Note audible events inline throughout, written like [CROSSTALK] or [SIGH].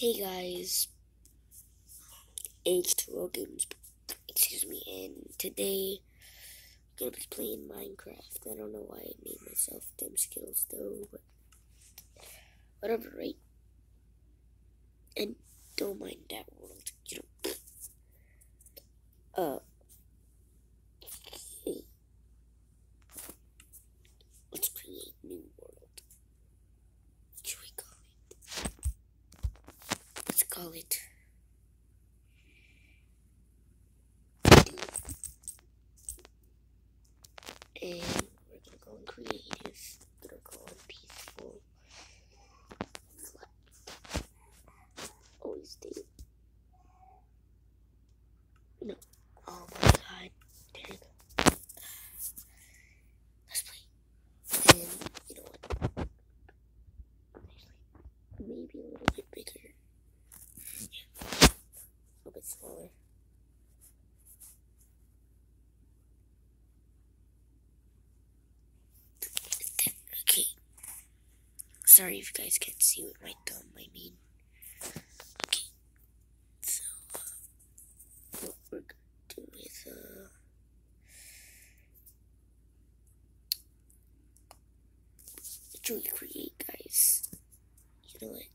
Hey guys, H2O Games, excuse me, and today I'm gonna be playing Minecraft. I don't know why I made myself Dem Skills though, but whatever, right? And don't mind that world, you know. Uh, okay. Let's create new world. What should we call it? Let's call it. And we're gonna go in creative. We're gonna go in peaceful. Flat. Always do. No. Oh my god. There you go. Let's play. And you know what? Actually, maybe a little bit bigger. Yeah. A little bit smaller. Okay. Sorry if you guys can't see with my thumb, I mean. Okay. So, uh, what we're gonna do is, uh, create, guys? You know what?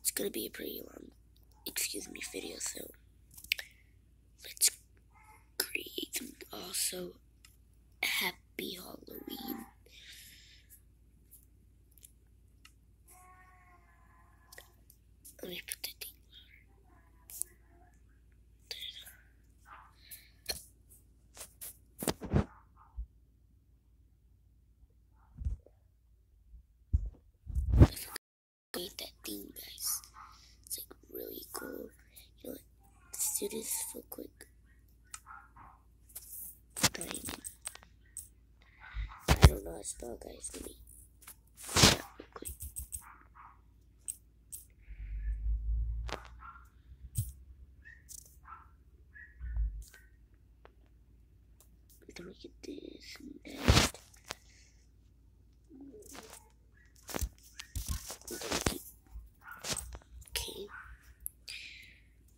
It's gonna be a pretty long, excuse me, video, so let's create some also happy Halloween. Let me put the thing louder. I forgot to create that thing, guys. It's like really cool. You know what? Let's do this real quick. Diamond. To spell, guys. Me. Yeah, real quick. Then this and that. And then we keep. Okay.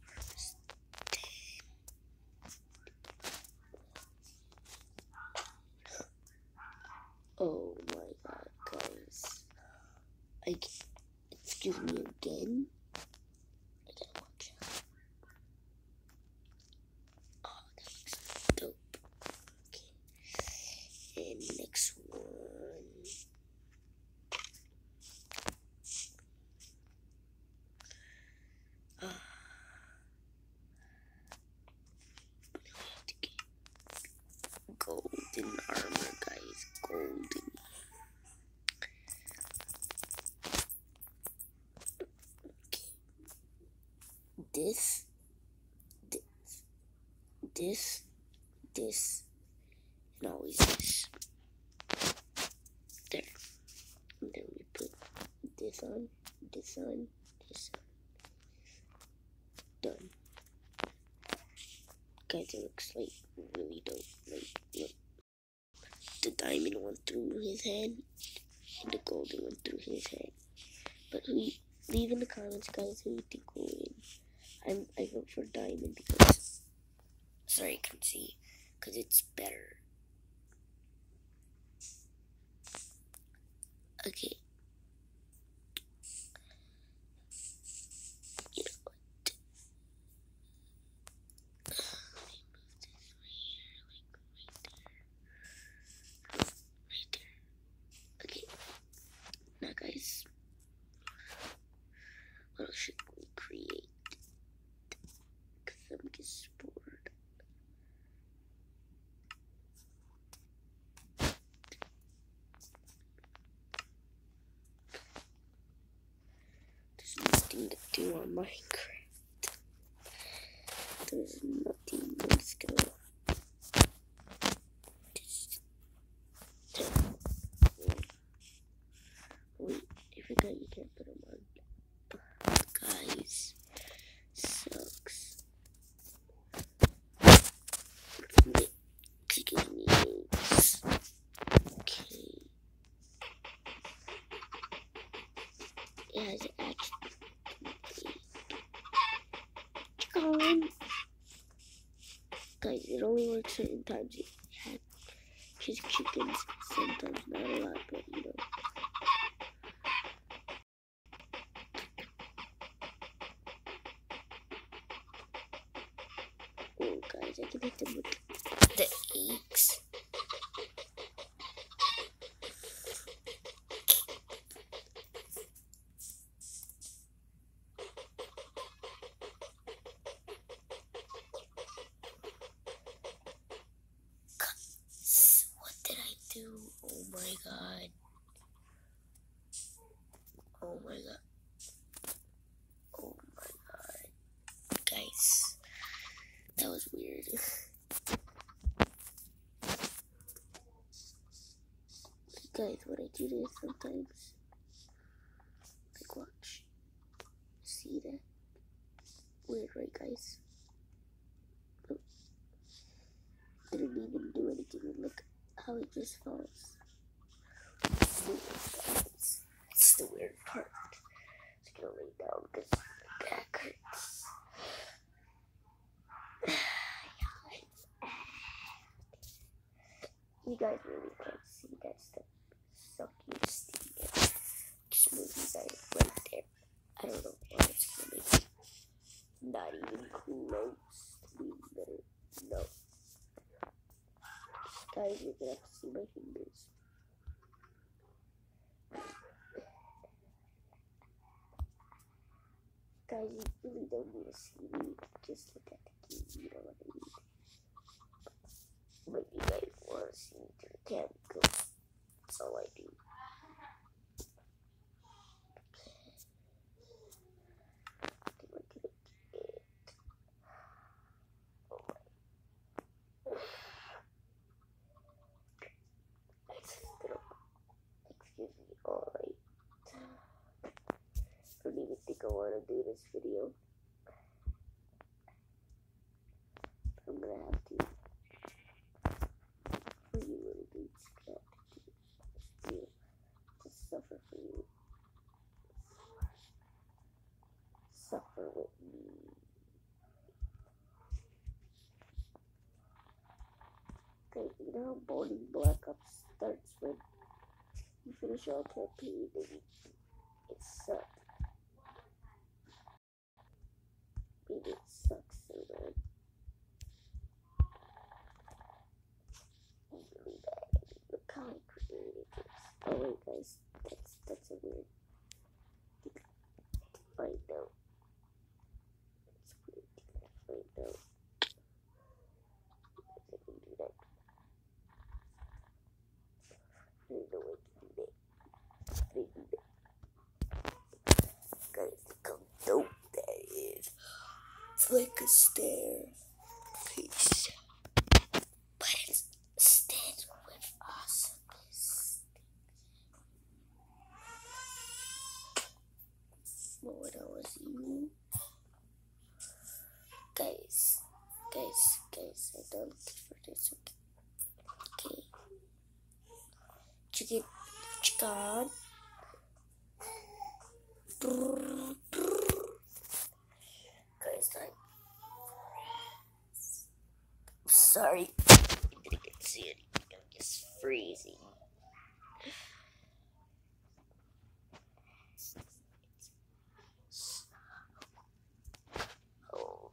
First, Oh my god, guys. C- excuse me again. I gotta watch out. Oh, that looks dope. Okay. And next one. Uh, but now we have to get golden armor, guys. Golden. Okay. This, this, this, and always this. There. And then we put this on, this on, this on. Done. Guys, it looks like really dope. Like, look. The diamond went through his head, and the golden went through his head. But who, leave in the comments, guys, who you think will win. I'm, I vote for diamond because, sorry, I can't see, because it's better. Okay. You know what? Let me move this right here, like right there. Right there. Okay. Now, guys, what else should we create? Because I'm just bored. There's nothing to do on Minecraft. There's nothing. Just gonna. Just. Wait, I forgot you can't put them on. Guys, sucks. Excuse me. Okay. Yeah, it's actually on. Guys, it only works certain times. Hatches chickens, sometimes not a lot, but you know. My god. Oh my god. Oh my god. Guys, that was weird. Guys, what I do this sometimes. Like, watch. See that? Weird, right, guys? Didn't even do anything. Look how it just falls. It's the weird part. Just gonna lay down because my back hurts. [SIGHS] You guys really can't see that's the Sucky stick. Just move right there. I don't know what it's gonna make. Not even close being better. No. Guys, you're gonna have to see my fingers. Guys, you really don't need to see me. Just look at the key, you know what I mean. But you guys want to see me to the cam because that's all I do. Okay, we're gonna get Oh my. Excuse me, alright. I I want to do this video. I'm gonna have to. For you little dudes, to do to suffer for you. Suffer with me. Okay, you know how boring Black Ops starts when you finish all campaign and it sucks. Maybe it sucks so bad. Really bad. Look how I created. Oh wait guys, that's that's a weird I know. It's weird to find out. I can do that. I know I can do that. Guys, look how dope that is. Like a staircase. But it's stairs with awesomeness. Lord, that was you. Guys, guys, guys, I don't for this. Okay. Chicken, chicken. Guys, Sorry. You didn't get to see it. I'm just freezing. Oh.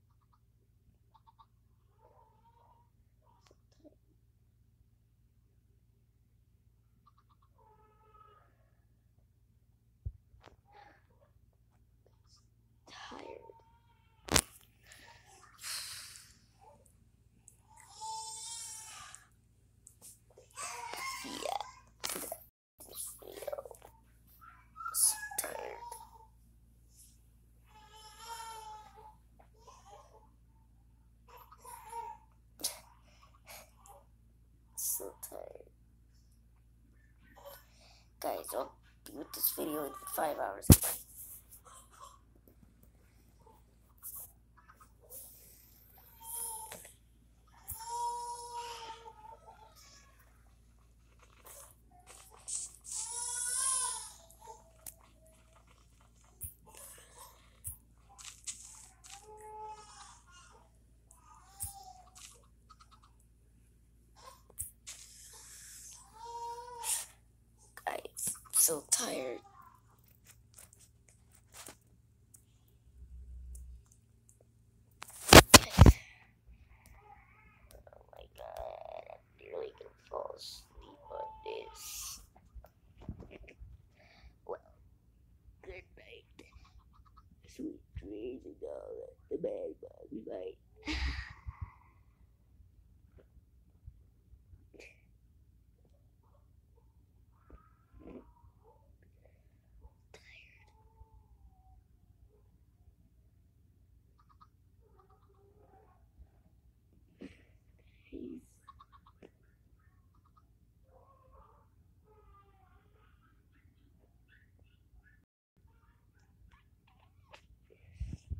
don't be with this video in five hours. So tired. Oh my god, I'm nearly gonna fall asleep on this. Well, good night. Sweet dreams and all that. The bad bugs, right? Peace.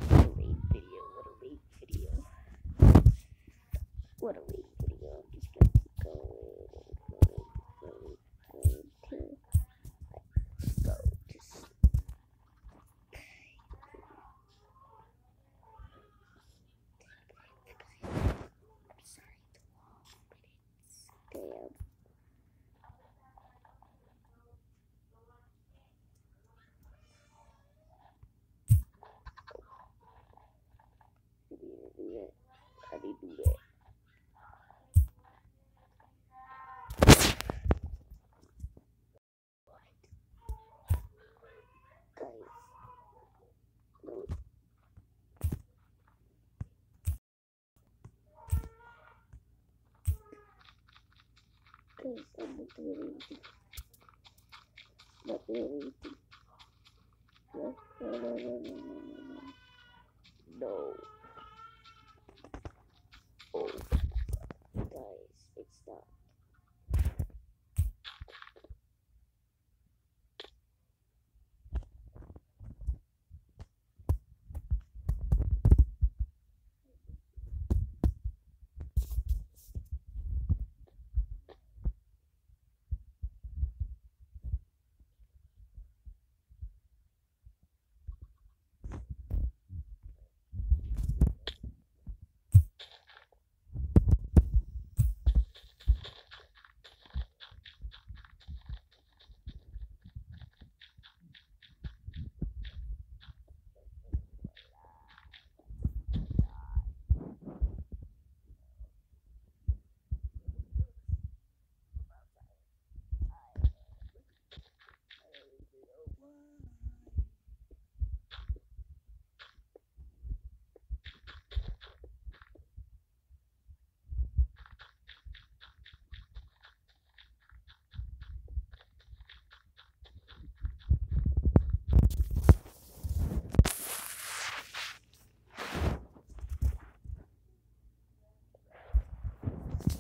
What a late video, what a late video. What a late video. I'm just gonna keep going and going and going and going till I go to sleep. I'm sorry, the long minutes. Damn. I need to do that. I need to do that. Guys. No. Guys, I'm No. Oh, guys, it's not.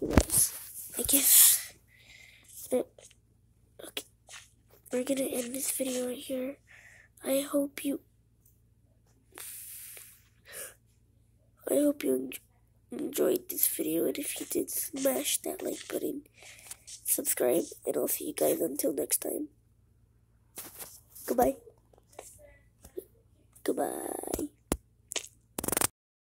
I guess that okay. We're gonna end this video right here. I hope you. I hope you enjoyed this video, and if you did, smash that like button, subscribe, and I'll see you guys until next time. Goodbye. Goodbye.